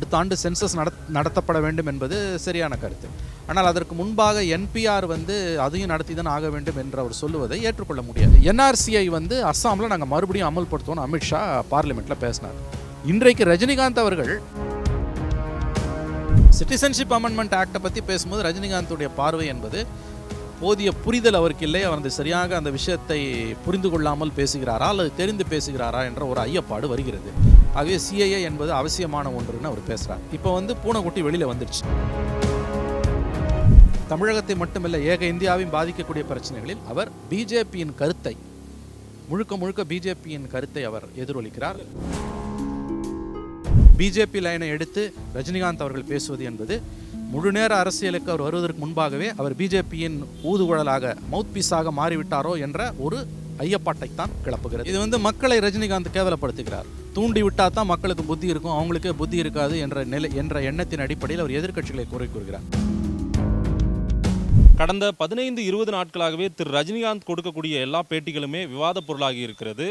அடுத்த ஆண்டு சென்சஸ் நட நடத்தப்பட வேண்டும் என்பது சரியான கருத்து. ஆனால் அதற்கு முன்பாக என்பிஆர் வந்து அதையும் நடத்தி தான் ஆக வேண்டும் என்று அவர் சொல்லுவதை ஏற்றுக்கொள்ள முடியாது. என்ஆர்சிஐ வந்து அஸ்ஸாமில் நாங்கள் மறுபடியும் அமல்படுத்துவோம்னு அமித்ஷா பார்லிமெண்ட்டில் பேசினார். இன்றைக்கு ரஜினிகாந்த் அவர்கள் சிட்டிசன்ஷிப் அமெண்ட்மெண்ட் ஆக்டை பற்றி பேசும்போது ரஜினிகாந்துடைய பார்வை என்பது போதிய புரிதல் அவருக்கு இல்லை. அவர் சரியாக அந்த விஷயத்தை புரிந்து கொள்ளாமல் பேசுகிறாரா அல்லது தெரிந்து பேசுகிறாரா என்ற ஒரு ஐயப்பாடு வருகிறது. ஆகவே சிஐஏ என்பது அவசியமான ஒன்றுன்னு அவர் பேசுகிறார் இப்போ வந்து பூனைக்குட்டி வெளியில் வந்துடுச்சு. தமிழகத்தை மட்டுமல்ல ஏக இந்தியாவையும் பாதிக்கக்கூடிய பிரச்சனைகளில் அவர் பிஜேபியின் கருத்தை முழுக்க முழுக்க பிஜேபியின் கருத்தை அவர் எதிரொலிக்கிறார். பிஜேபி லைனை எடுத்து ரஜினிகாந்த் அவர்கள் பேசுவது என்பது முழு நேர அரசியலுக்கு அவர் வருவதற்கு முன்பாகவே அவர் பிஜேபியின் ஊதுகுழலாக மவுத் பீஸாக மாறிவிட்டாரோ என்ற ஒரு ஐயப்பாட்டைத்தான் கிளப்புகிறது. இது வந்து மக்களை ரஜினிகாந்த் கேவலப்படுத்துகிறார். தூண்டி விட்டா தான் மக்களுக்கு புத்தி இருக்கும் அவங்களுக்கே புத்தி இருக்காது என்ற நிலை என்ற எண்ணத்தின் அடிப்படையில் அவர் எதிர்க்கட்சிகளை குறை கூறுகிறார். கடந்த பதினைந்து இருபது நாட்களாகவே திரு ரஜினிகாந்த் கொடுக்கக்கூடிய எல்லா பேட்டிகளுமே விவாத பொருளாகி இருக்கிறது.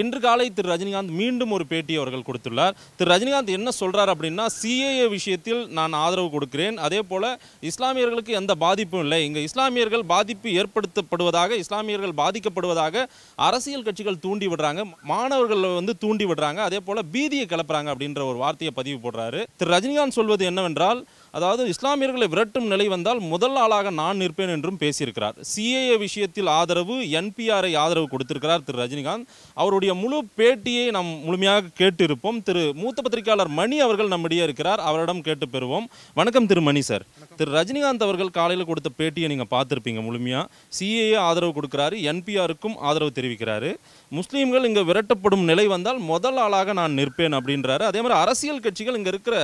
இன்று காலை திரு ரஜினிகாந்த் மீண்டும் ஒரு பேட்டி அவர்கள் கொடுத்துள்ளார். திரு ரஜினிகாந்த் என்ன சொல்றார் அப்படின்னா சிஏஏ விஷயத்தில் நான் ஆதரவு கொடுக்கிறேன். அதே போல இஸ்லாமியர்களுக்கு எந்த பாதிப்பும் இல்லை. இங்கே இஸ்லாமியர்கள் பாதிப்பு ஏற்படுத்தப்படுவதாக இஸ்லாமியர்கள் பாதிக்கப்படுவதாக அரசியல் கட்சிகள் தூண்டி விடுறாங்க. மாணவர்கள் வந்து தூண்டி விடுறாங்க. அதே போல பீதியை கிளப்புறாங்க அப்படின்ற ஒரு வார்த்தையை பதிவு போடுறாரு. திரு ரஜினிகாந்த் சொல்வது என்னவென்றால் அதாவது இஸ்லாமியர்களை விரட்டும் நிலை வந்தால் முதல் ஆளாக நான் நிற்பேன் என்றும் பேசியிருக்கிறார். சிஏஏ விஷயத்தில் ஆதரவு என்பிஆரை ஆதரவு கொடுத்திருக்கிறார் திரு ரஜினிகாந்த். அவருடைய முழு பேட்டியை நாம் முழுமையாக கேட்டிருப்போம். திரு மூத்த பத்திரிகையாளர் மணி அவர்கள் நம்மிடையே இருக்கிறார். அவரிடம் கேட்டு பெறுவோம். வணக்கம் திரு மணி சார். திரு ரஜினிகாந்த் அவர்கள் காலையில் கொடுத்த பேட்டியை நீங்கள் பார்த்துருப்பீங்க முழுமையாக சிஏஏ ஆதரவு கொடுக்குறாரு. என்பிஆருக்கும் ஆதரவு தெரிவிக்கிறாரு. முஸ்லீம்கள் இங்கே விரட்டப்படும் நிலை வந்தால் முதல் ஆளாக நான் நிற்பேன் அப்படின்றாரு. அதே மாதிரி அரசியல் கட்சிகள் இங்கே இருக்கிற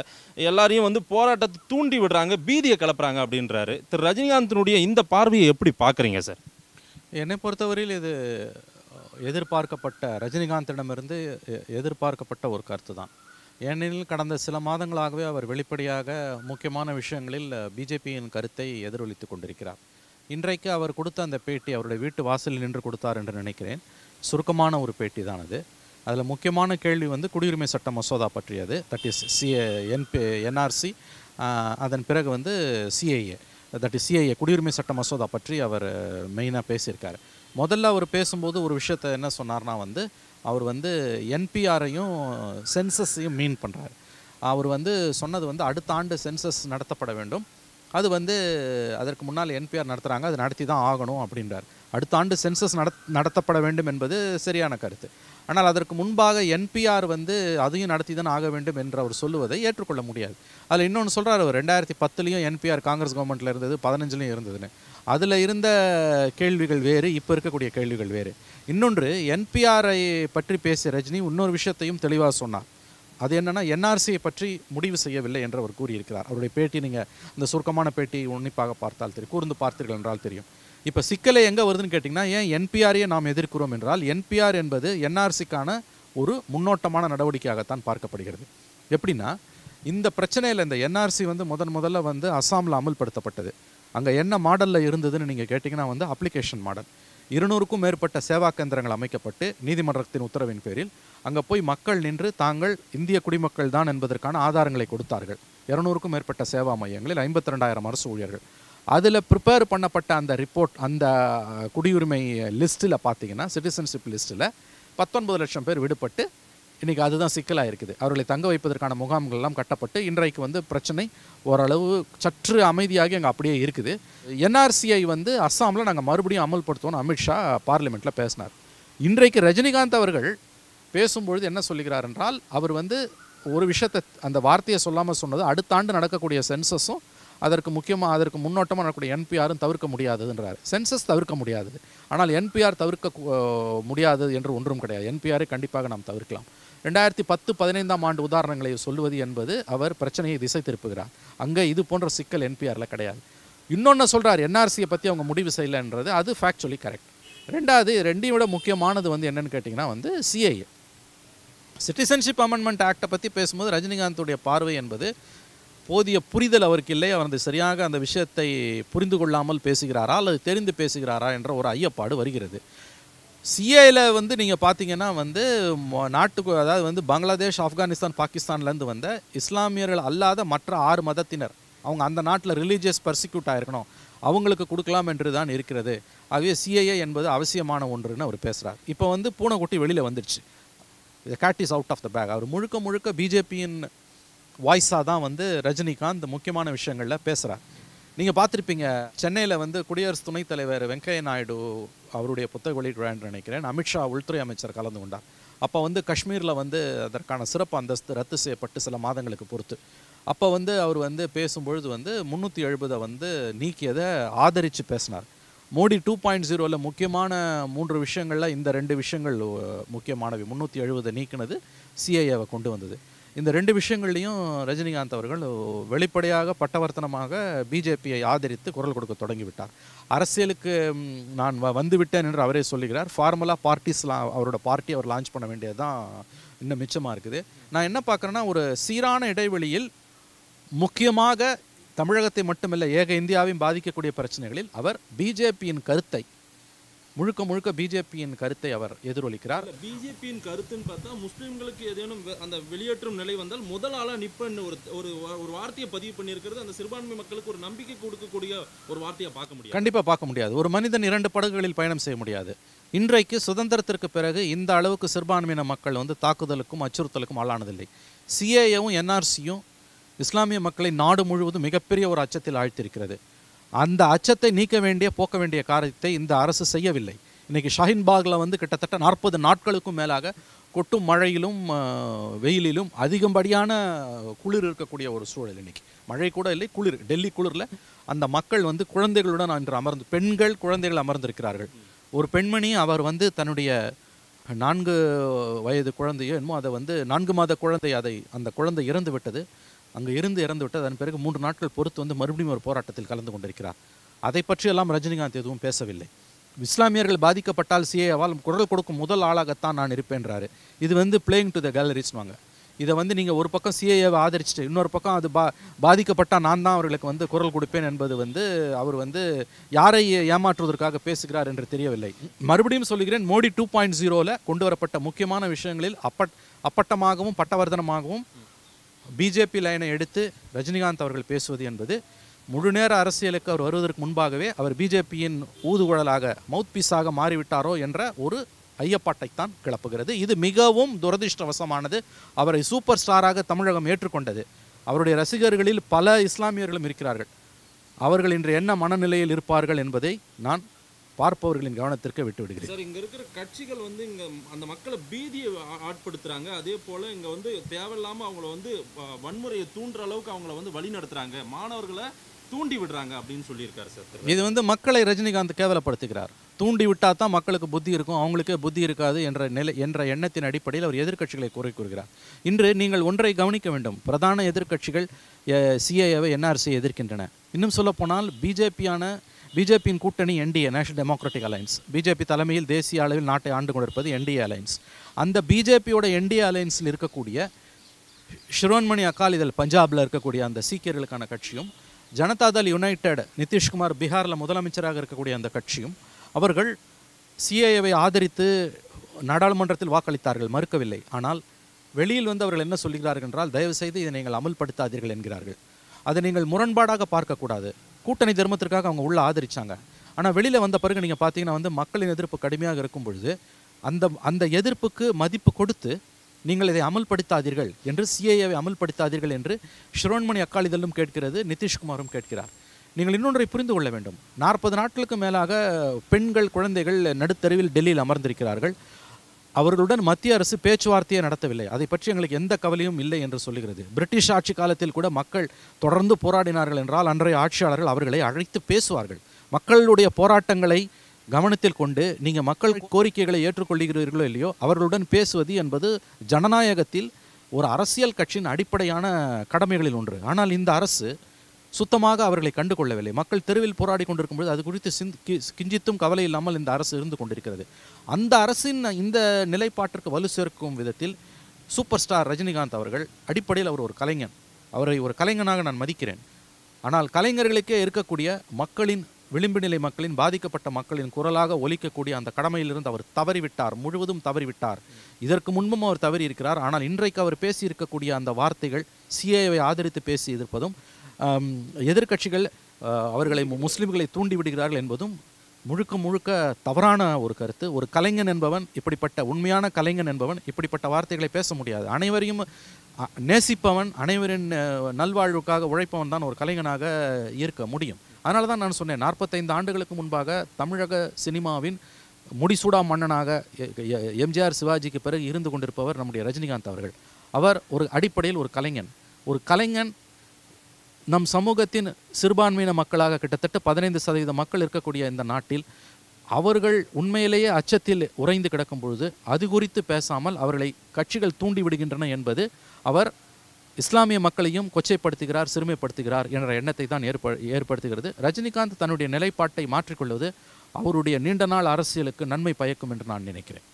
எல்லாரையும் வந்து போராட்டத்தை தூண்டி விடுறாங்க பீதியை கிளப்புறாங்க அப்படின்றாரு. திரு. ரஜினிகாந்தினுடைய இந்த பார்வையை எப்படி பார்க்குறீங்க சார்? என்னை பொறுத்தவரையில் இது எதிர்பார்க்கப்பட்ட ரஜினிகாந்திடமிருந்து எதிர்பார்க்கப்பட்ட ஒரு கருத்து தான். ஏனெனில் கடந்த சில மாதங்களாகவே அவர் வெளிப்படையாக முக்கியமான விஷயங்களில் பிஜேபியின் கருத்தை எதிரொலித்து கொண்டிருக்கிறார். இன்றைக்கு அவர் கொடுத்த அந்த பேட்டி அவருடைய வீட்டு வாசலில் நின்று கொடுத்தார் என்று நினைக்கிறேன். சுருக்கமான ஒரு பேட்டி தான் அது. அதில் முக்கியமான கேள்வி வந்து குடியுரிமை சட்ட மசோதா பற்றியது. That is C NP NRC அதன் பிறகு வந்து சிஐஏ தட் இஸ் சிஐஏ குடியுரிமை சட்ட மசோதா பற்றி அவர் மெயினாக பேசியிருக்காரு. முதல்ல அவர் பேசும்போது ஒரு விஷயத்தை என்ன சொன்னார்னா வந்து அவர் வந்து என்பிஆரையும் சென்சஸையும் மீன் பண்ணுறாரு அவர் வந்து சொன்னது வந்து அடுத்த ஆண்டு சென்சஸ் நடத்தப்பட வேண்டும். அது வந்து அதற்கு முன்னால் என்பிஆர் நடத்துகிறாங்க அது நடத்தி தான் ஆகணும் அப்படின்றார். அடுத்த ஆண்டு சென்சஸ் நட நடத்தப்பட வேண்டும் என்பது சரியான கருத்து. ஆனால் அதற்கு முன்பாக என்பிஆர் வந்து அதையும் நடத்தி தான் ஆக வேண்டும் என்று அவர் சொல்லுவதை ஏற்றுக்கொள்ள முடியாது. அதில் இன்னொன்று சொல்கிறார் அவர் ரெண்டாயிரத்தி பத்துலேயும் என்பிஆர் காங்கிரஸ் கவர்மெண்ட்டில் இருந்தது பதினஞ்சுலையும் இருந்ததுன்னு. அதில் இருந்த கேள்விகள் வேறு இப்போ இருக்கக்கூடிய கேள்விகள் வேறு. இன்னொன்று என்பிஆரை பற்றி பேசிய ரஜினி இன்னொரு விஷயத்தையும் தெளிவாக சொன்னார். அது என்னென்னா என்ஆர்சியை பற்றி முடிவு செய்யவில்லை என்று அவர் கூறியிருக்கிறார். அவருடைய பேட்டி நீங்கள் இந்த சுருக்கமான பேட்டி உன்னிப்பாக பார்த்தால் தெரியும் கூர்ந்து பார்த்தீர்கள் என்றால் தெரியும். இப்போ சிக்கலை எங்கே வருதுன்னு கேட்டிங்கன்னா ஏன் என்பிஆரையே நாம் எதிர்க்கிறோம் என்றால் என்பிஆர் என்பது என்ஆர்சிக்கான ஒரு முன்னோட்டமான நடவடிக்கையாகத்தான் பார்க்கப்படுகிறது. எப்படின்னா இந்த பிரச்சனையில் இந்த என்ஆர்சி வந்து முதன் முதல்ல வந்து அஸ்ஸாமில் அமல்படுத்தப்பட்டது. அங்கே என்ன மாடலில் இருந்ததுன்னு நீங்கள் கேட்டிங்கன்னா வந்து அப்ளிகேஷன் மாடல் இருநூறுக்கும் மேற்பட்ட சேவா கேந்திரங்கள் அமைக்கப்பட்டு நீதிமன்றத்தின் உத்தரவின் பேரில் அங்கே போய் மக்கள் நின்று தாங்கள் இந்திய குடிமக்கள் தான் என்பதற்கான ஆதாரங்களை கொடுத்தார்கள். இருநூறுக்கும் மேற்பட்ட சேவா மையங்களில் ஐம்பத்தி ரெண்டாயிரம் அரசு ஊழியர்கள். அதில் ப்ரிப்பேர் பண்ணப்பட்ட அந்த ரிப்போர்ட் அந்த குடியுரிமை லிஸ்ட்டில் பார்த்தீங்கன்னா சிட்டிசன்ஷிப் லிஸ்ட்டில் பத்தொன்பது லட்சம் பேர் விடுபட்டு இன்றைக்கி அதுதான் சிக்கலாக இருக்குது அவர்களை தங்க வைப்பதற்கான முகாம்கள்லாம் கட்டப்பட்டு இன்றைக்கு வந்து பிரச்சனை ஓரளவு சற்று அமைதியாகி அங்கே அப்படியே இருக்குது. என்ஆர்சிஐ வந்து அஸ்ஸாமில் நாங்கள் மறுபடியும் அமல்படுத்துவோம்னு அமித்ஷா பார்லிமெண்ட்டில் பேசினார். இன்றைக்கு ரஜினிகாந்த் அவர்கள் பேசும்பொழுது என்ன சொல்லுகிறார் என்றால் அவர் வந்து ஒரு விஷயத்தை அந்த வார்த்தையை சொல்லாமல் சொன்னது அடுத்த ஆண்டு நடக்கக்கூடிய சென்சஸும் அதற்கு முக்கியமாக அதற்கு முன்னோட்டமாக நடக்கூடிய என்பிஆரும் தவிர்க்க முடியாதுன்றார். சென்சஸ் தவிர்க்க முடியாதது ஆனால் என்பிஆர் தவிர்க்க முடியாது முடியாதது என்று ஒன்றும் கிடையாது. என்பிஆரை கண்டிப்பாக நாம் தவிர்க்கலாம். ரெண்டாயிரத்தி பத்து பதினைந்தாம் ஆண்டு உதாரணங்களை சொல்லுவது என்பது அவர் பிரச்சனையை திசை திருப்புகிறார். அங்கே இது போன்ற சிக்கல் என்பிஆரில் கிடையாது. இன்னொன்று சொல்கிறார் என்ஆர்சியை பற்றி அவங்க முடிவு செய்யலைன்றது அது ஃபேக்சுவலி கரெக்ட் ரெண்டாவது ரெண்டையும் விட முக்கியமானது வந்து என்னென்னு கேட்டிங்கன்னா வந்து சிஐஏ சிட்டிசன்ஷிப் அமெண்ட்மெண்ட் ஆக்டை பற்றி பேசும்போது ரஜினிகாந்துடைய பார்வை என்பது போதிய புரிதல் அவருக்கு இல்லை அவர் அந்த சரியாக அந்த விஷயத்தை புரிந்து கொள்ளாமல் பேசுகிறாரா அல்லது தெரிந்து பேசுகிறாரா என்ற ஒரு ஐயப்பாடு வருகிறது. சிஏல வந்து நீங்கள் பார்த்தீங்கன்னா வந்து நாட்டுக்கு அதாவது வந்து பங்களாதேஷ் ஆப்கானிஸ்தான் பாகிஸ்தான்லேருந்து வந்த இஸ்லாமியர்கள் அல்லாத மற்ற ஆறு மதத்தினர் அவங்க அந்த நாட்டில் ரிலீஜியஸ் பர்சிக்யூட் ஆகிருக்கணும் அவங்களுக்கு கொடுக்கலாம் என்று தான் இருக்கிறது. ஆகவே சிஏஏ என்பது அவசியமான ஒன்றுன்னு அவர் பேசுகிறார் இப்போ வந்து பூனைக்குட்டி வெளியில் வந்துடுச்சு the cat is out of the bag அவர் முழுக்க முழுக்க பிஜேபியின் வாய்ஸாக தான் வந்து ரஜினிகாந்த் முக்கியமான விஷயங்களில் பேசுகிறார் நீங்கள் பார்த்துருப்பீங்க சென்னையில் வந்து குடியரசு துணைத் தலைவர் வெங்கையா நாயுடு அவருடைய புத்தக வெளியிடுறான்னு நினைக்கிறேன். அமித்ஷா உள்துறை அமைச்சர் கலந்து கொண்டார். அப்போ வந்து காஷ்மீரில் வந்து அதற்கான சிறப்பு அந்தஸ்து ரத்து செய்யப்பட்டு சில மாதங்களுக்கு பொறுத்து. அப்போ வந்து அவர் வந்து பேசும்பொழுது வந்து முந்நூற்றி எழுபதை வந்து நீக்கியதை ஆதரித்து பேசினார். மோடி டூ பாயிண்ட் ஜீரோவில் முக்கியமான மூன்று விஷயங்களில் இந்த ரெண்டு விஷயங்கள் முக்கியமானவை. முந்நூற்றி எழுபதை நீக்கினது சிஐஏவை கொண்டு வந்தது. இந்த ரெண்டு விஷயங்கள்லையும் ரஜினிகாந்த் அவர்கள் வெளிப்படையாக பட்டவர்த்தனமாக பிஜேபியை ஆதரித்து குரல் கொடுக்க தொடங்கிவிட்டார். அரசியலுக்கு நான் வ- என்று அவரே சொல்லுகிறார். ஃபார்மலாக பார்ட்டிஸ்லாம் அவரோட பார்ட்டி அவர் லான்ச் பண்ண வேண்டியது தான் இன்னும் மிச்சமாக இருக்குது. நான் என்ன பார்க்குறேன்னா ஒரு சீரான இடைவெளியில் முக்கியமாக தமிழகத்தை மட்டுமல்ல ஏக இந்தியாவையும் பாதிக்கக்கூடிய பிரச்சனைகளில் அவர் பிஜேபியின் கருத்தை முழுக்க முழுக்க பிஜேபியின் கருத்தை அவர் எதிரொலிக்கிறார். பிஜேபியின் கருத்துன்னு பார்த்தா முஸ்லிம்களுக்கு ஏதேனும் அந்த வெளியேற்றும் நிலை வந்தால் முதல் ஆளா நிப்பன்னு ஒரு ஒரு ஒரு வார்த்தையை பதிவு பண்ணியிருக்கிறது அந்த சிறுபான்மை மக்களுக்கு ஒரு நம்பிக்கை கொடுக்கக்கூடிய ஒரு வார்த்தையை பார்க்க முடியும் கண்டிப்பாக பார்க்க முடியாது. ஒரு மனிதன் இரண்டு படகுகளில் பயணம் செய்ய முடியாது. இன்றைக்கு சுதந்திரத்திற்கு பிறகு இந்த அளவுக்கு சிறுபான்மையின மக்கள் வந்து தாக்குதலுக்கும் அச்சுறுத்தலுக்கும் ஆளானதில்லை. சிஏஏவும் என்ஆர்சியும் இஸ்லாமிய மக்களை நாடு முழுவதும் மிகப்பெரிய ஒரு அச்சத்தில் ஆழ்த்திருக்கிறது அந்த அச்சத்தை நீக்க வேண்டிய போக்க வேண்டிய காரியத்தை இந்த அரசு செய்யவில்லை. இன்றைக்கி ஷஹின்பாகில் வந்து கிட்டத்தட்ட நாற்பது நாட்களுக்கும் மேலாக கொட்டும் மழையிலும் வெயிலிலும் அதிகப்படியான குளிர் இருக்கக்கூடிய ஒரு சூழல் இன்றைக்கி மழை கூட இல்லை குளிர். டெல்லி குளிரில் அந்த மக்கள் வந்து குழந்தைகளுடன் அன்று அமர்ந்து பெண்கள் குழந்தைகள் அமர்ந்திருக்கிறார்கள். ஒரு பெண்மணி அவர் வந்து தன்னுடைய நான்கு வயது குழந்தையோ என்னமோ அதை வந்து நான்கு மாத குழந்தை அதை அந்த குழந்தை இறந்து விட்டது அங்கே இருந்து இறந்து விட்டு அதன் பிறகு மூன்று நாட்கள் பொறுத்து வந்து மறுபடியும் ஒரு போராட்டத்தில் கலந்து கொண்டிருக்கிறார். அதை பற்றியெல்லாம் ரஜினிகாந்த் எதுவும் பேசவில்லை. இஸ்லாமியர்கள் பாதிக்கப்பட்டால் சிஏவால் குரல் கொடுக்கும் முதல் ஆளாகத்தான் நான் இருப்பேன்றாரு. இது வந்து பிளேயிங் டு த கேலரிஸ்வாங்க இதை வந்து நீங்கள் ஒரு பக்கம் சிஏஏவை ஆதரிச்சுட்டு இன்னொரு பக்கம் அது பா பாதிக்கப்பட்டால் நான் தான் அவர்களுக்கு வந்து குரல் கொடுப்பேன் என்பது வந்து அவர் வந்து யாரை ஏமாற்றுவதற்காக பேசுகிறார் என்று தெரியவில்லை. மறுபடியும் சொல்லுகிறேன் மோடி டூ பாயிண்ட் ஜீரோவில் கொண்டு வரப்பட்ட முக்கியமான விஷயங்களில் அப்பட் அப்பட்டமாகவும் பட்டவர்தனமாகவும் பிஜேபி லைனை எடுத்து ரஜினிகாந்த் அவர்கள் பேசுவது என்பது முழுநேர அரசியலுக்கு அவர் வருவதற்கு முன்பாகவே அவர் பிஜேபியின் ஊதுகுழலாக மவுத் பீஸாக மாறிவிட்டாரோ என்ற ஒரு ஐயப்பாட்டைத்தான் கிளப்புகிறது. இது மிகவும் துரதிர்ஷ்டவசமானது. அவரை சூப்பர் ஸ்டாராக தமிழகம் ஏற்றுக்கொண்டது. அவருடைய ரசிகர்களில் பல இஸ்லாமியர்களும் இருக்கிறார்கள். அவர்கள் இன்று என்ன மனநிலையில் இருப்பார்கள் என்பதை நான் பார்ப்பவர்களின் கவனத்திற்கு விட்டு விடுகிறேன் சார் இங்க இருக்கிற கட்சிகள் வந்து இங்க அந்த மக்களை பீதியை ஆ- ஆட்படுத்துறாங்க. அதே போல இங்க வந்து தேவையில்லாம அவங்கள வந்து வ- வன்முறையை தூண்டுற அளவுக்கு அவங்கள வந்து வழி நடத்துறாங்க. மாணவர்களை தூண்டி விடுறாங்க அப்படின்னு சொல்லியிருக்காரு சார். இது வந்து மக்களை ரஜினிகாந்த் கேவலப்படுத்துகிறார். தூண்டி விட்டால் தான் மக்களுக்கு புத்தி இருக்கும் அவங்களுக்கே புத்தி இருக்காது என்ற நிலை என்ற எண்ணத்தின் அடிப்படையில் அவர் எதிர்க்கட்சிகளை குறை கூறுகிறார். இன்று நீங்கள் ஒன்றை கவனிக்க வேண்டும். பிரதான எதிர்க்கட்சிகள் சிஏஏவை என்ஆர்சி எதிர்க்கின்றன. இன்னும் சொல்லப்போனால் பிஜேபியான பிஜேபியின் கூட்டணி NDA National Democratic Alliance BJP தலைமையில் தேசிய அளவில் நாட்டை ஆண்டு கொண்டிருப்பது என்டிஏ அலையன்ஸ் அந்த பிஜேபியோட என்டிஏ அலையன்ஸில் இருக்கக்கூடிய ஷிரோன்மணி அகாலிதள் பஞ்சாபில் இருக்கக்கூடிய அந்த சீக்கியர்களுக்கான கட்சியும் ஜனதாதள் யுனைடெட் நிதிஷ்குமார் பீகாரில் முதலமைச்சராக இருக்கக்கூடிய அந்த கட்சியும் அவர்கள் சிஏஏவை ஆதரித்து நாடாளுமன்றத்தில் வாக்களித்தார்கள் மறுக்கவில்லை. ஆனால் வெளியில் வந்து அவர்கள் என்ன சொல்கிறார்கள் என்றால் தயவு செய்து இதை நீங்கள் அமல்படுத்தாதீர்கள் என்கிறார்கள். அதை நீங்கள் முரண்பாடாக பார்க்கக்கூடாது. கூட்டணி தர்மத்திற்காக அவங்க உள்ள ஆதரிச்சாங்க. ஆனால் வெளியில் வந்த பிறகு நீங்கள் பார்த்தீங்கன்னா வந்து மக்களின் எதிர்ப்பு கடுமையாக இருக்கும் பொழுது அந்த அந்த எதிர்ப்புக்கு மதிப்பு கொடுத்து நீங்கள் இதை அமல்படுத்தாதீர்கள் என்று சிஏஏவை அமல்படுத்தாதீர்கள் என்று ஷிரோன்மணி அக்காலிதழும் கேட்கிறது நிதிஷ்குமாரும் கேட்கிறார். நீங்கள் இன்னொன்றை புரிந்து கொள்ள வேண்டும். நாற்பது நாட்களுக்கு மேலாக பெண்கள் குழந்தைகள் நடுத்தருவில் டெல்லியில் அமர்ந்திருக்கிறார்கள். அவர்களுடன் மத்திய அரசு பேச்சுவார்த்தையை நடத்தவில்லை. அதை பற்றி எங்களுக்கு எந்த கவலையும் இல்லை என்று சொல்லுகிறது. பிரிட்டிஷ் ஆட்சி காலத்தில் கூட மக்கள் தொடர்ந்து போராடினார்கள் என்றால் அன்றைய ஆட்சியாளர்கள் அவர்களை அழைத்து பேசுவார்கள். மக்களுடைய போராட்டங்களை கவனத்தில் கொண்டு நீங்கள் மக்கள் கோரிக்கைகளை ஏற்றுக்கொள்கிறீர்களோ இல்லையோ அவர்களுடன் பேசுவது என்பது ஜனநாயகத்தில் ஒரு அரசியல் கட்சியின் அடிப்படையான கடமைகளில் ஒன்று. ஆனால் இந்த அரசு சுத்தமாக அவர்களை கண்டுகொள்ளவில்லை. மக்கள் தெருவில் போராடி கொண்டிருக்கும்போது அது குறித்து கிஞ்சித்தும் கவலை இல்லாமல் இந்த அரசு இருந்து கொண்டிருக்கிறது. அந்த அரசின் இந்த நிலைப்பாட்டிற்கு வலு சேர்க்கும் விதத்தில் சூப்பர் ஸ்டார் ரஜினிகாந்த் அவர்கள் அடிப்படையில் அவர் ஒரு கலைஞன். அவரை ஒரு கலைஞனாக நான் மதிக்கிறேன். ஆனால் கலைஞர்களுக்கே இருக்கக்கூடிய மக்களின் விளிம்பு நிலை மக்களின் பாதிக்கப்பட்ட மக்களின் குரலாக ஒலிக்கக்கூடிய அந்த கடமையிலிருந்து அவர் தவறிவிட்டார். முழுவதும் தவறிவிட்டார். இதற்கு முன்பும் அவர் தவறி இருக்கிறார் ஆனால் இன்றைக்கு அவர் பேசி இருக்கக்கூடிய அந்த வார்த்தைகள் சிஏவை ஆதரித்து பேசி இருப்பதும் எதிர்கட்சிகள் எதிர்க்கட்சிகள் அவர்களை மு- முஸ்லிம்களை தூண்டி விடுகிறார்கள் என்பதும் முழுக்க முழுக்க தவறான ஒரு கருத்து. ஒரு கலைஞன் என்பவன் இப்படிப்பட்ட உண்மையான கலைஞன் என்பவன் இப்படிப்பட்ட வார்த்தைகளை பேச முடியாது. அனைவரையும் நேசிப்பவன் அனைவரின் நல்வாழ்வுக்காக உழைப்பவன் தான் ஒரு கலைஞனாக இருக்க முடியும். அதனால தான் நான் சொன்னேன் நாற்பத்தைந்து ஆண்டுகளுக்கு முன்பாக தமிழக சினிமாவின் முடிசூடா மன்னனாக எ- எம்ஜிஆர் சிவாஜிக்கு பிறகு இருந்து கொண்டிருப்பவர் நம்முடைய ரஜினிகாந்த் அவர்கள். அவர் ஒரு அடிப்படையில் ஒரு கலைஞன். ஒரு கலைஞன் நம் சமூகத்தின் சிறுபான்மையின மக்களாக கிட்டத்தட்ட பதினைந்து சதவீத மக்கள் இருக்கக்கூடிய இந்த நாட்டில் அவர்கள் உண்மையிலேயே அச்சத்தில் உறைந்து கிடக்கும் பொழுது அது குறித்து பேசாமல் அவர்களை கட்சிகள் தூண்டி விடுகின்றன என்பது அவர் இஸ்லாமிய மக்களையும் கொச்சைப்படுத்துகிறார் சிறுமைப்படுத்துகிறார் என்ற எண்ணத்தை தான் ஏற்ப ஏற்படுத்துகிறது. ரஜினிகாந்த் தன்னுடைய நிலைப்பாட்டை மாற்றிக்கொள்வது அவருடைய நீண்ட நாள் அரசியலுக்கு நன்மை பயக்கும் என்று நான் நினைக்கிறேன்.